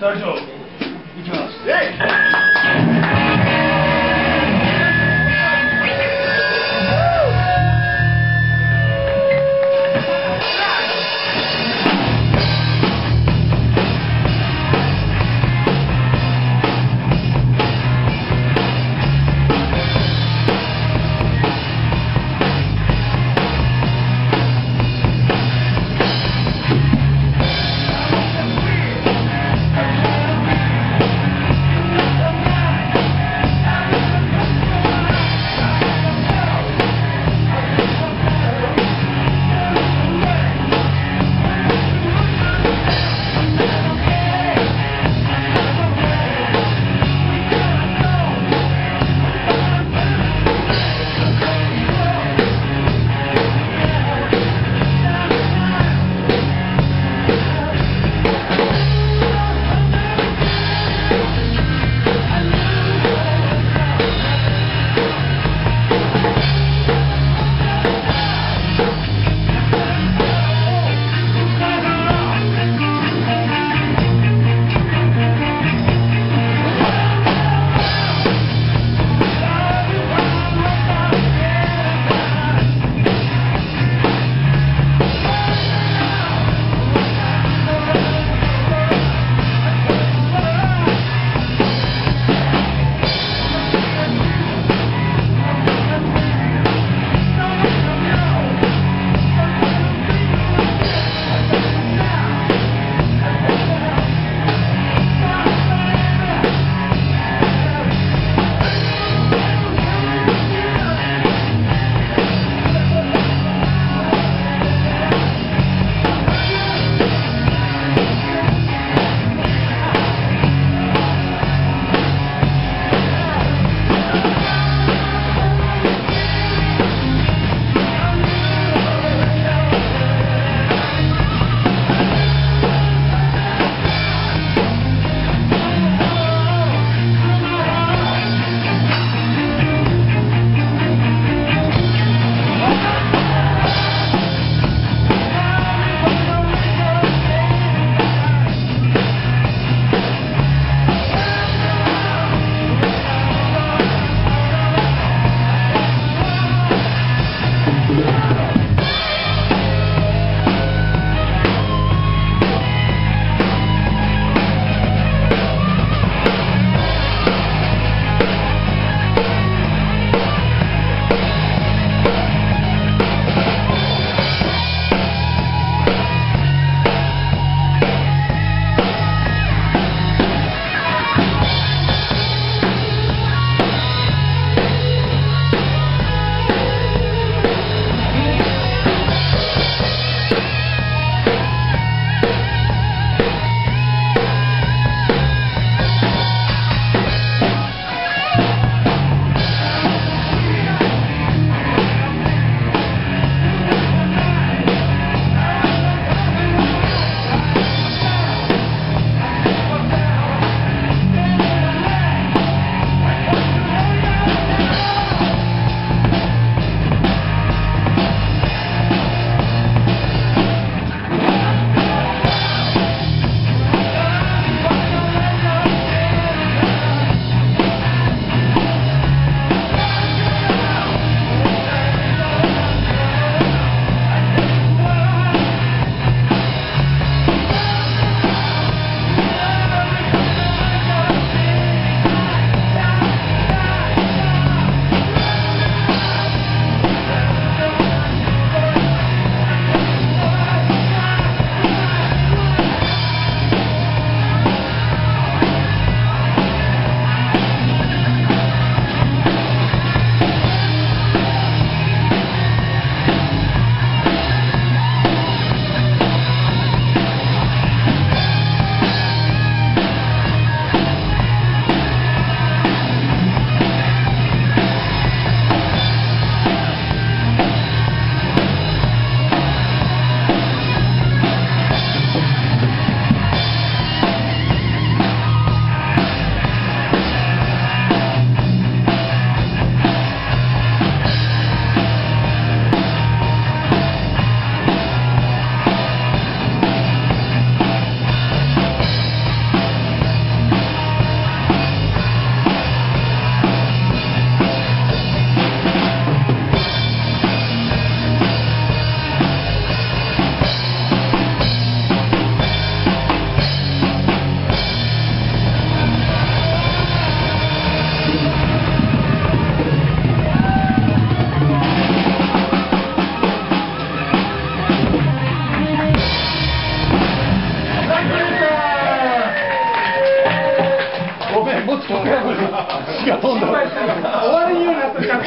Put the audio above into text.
大丈夫。行きます「が飛んだ。終わるようになったじゃん。